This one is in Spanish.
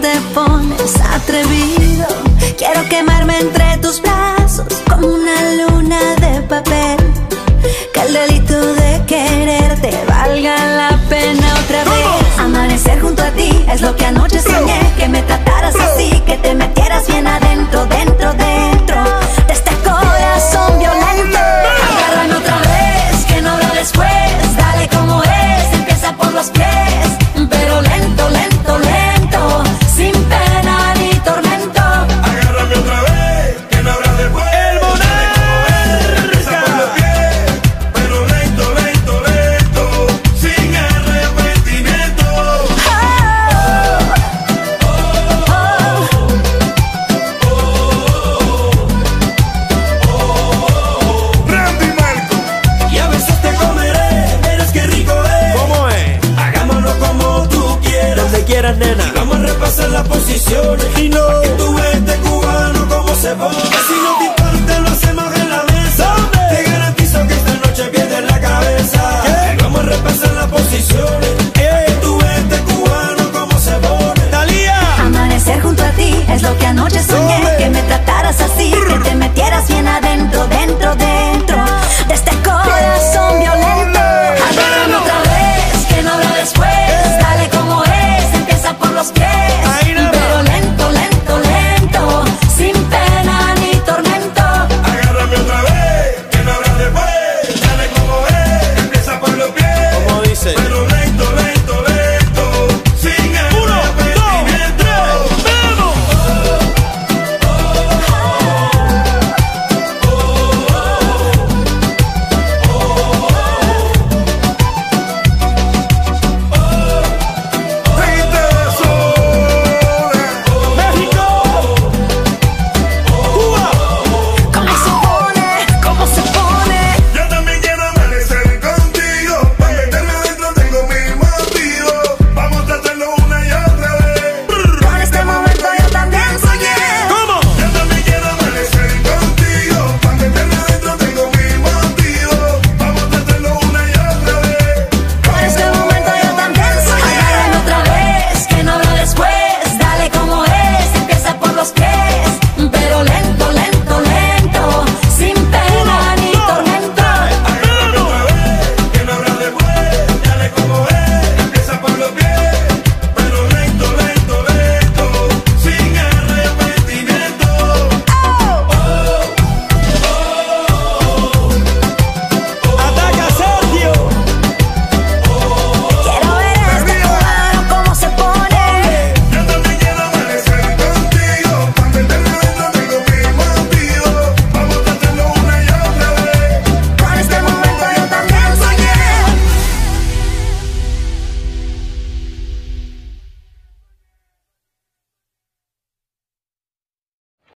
te pones atrevida. la posición y no que tú este cubano como se pone. Si no te importa lo hacemos en la mesa. Te garantizo que esta noche pierdes la cabeza. Vamos a repasar las posiciones. Que este cubano como se pone. Talía. Amanecer junto a ti es lo que anoche soñé.